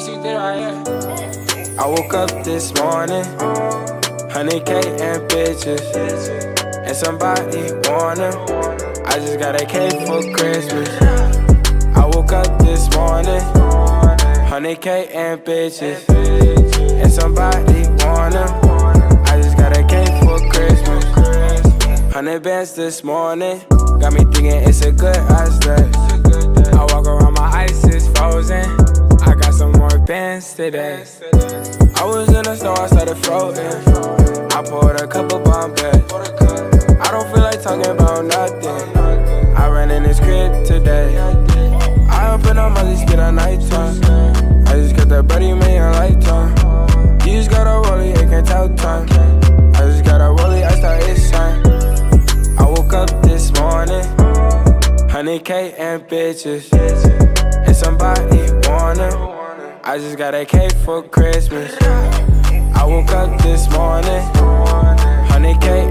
I woke up this morning, 100k and bitches, and somebody wanna. I just got a cake for Christmas. I woke up this morning, 100k and bitches, and somebody wanna. I just got a cake for Christmas. 100 bands this morning, got me thinking it's a good today. I was in the snow, I started floating. I poured a couple bomb. I don't feel like talking about nothing. I ran in this crib today. I open up my leash, get a nighttime. I just got that buddy man lifetime. You just got a rollie, it can tell time. I just got a rollie, I start it's shine. I woke up this morning, 100k and bitches, and somebody them. I just got a cake for Christmas. I woke up this morning, 100k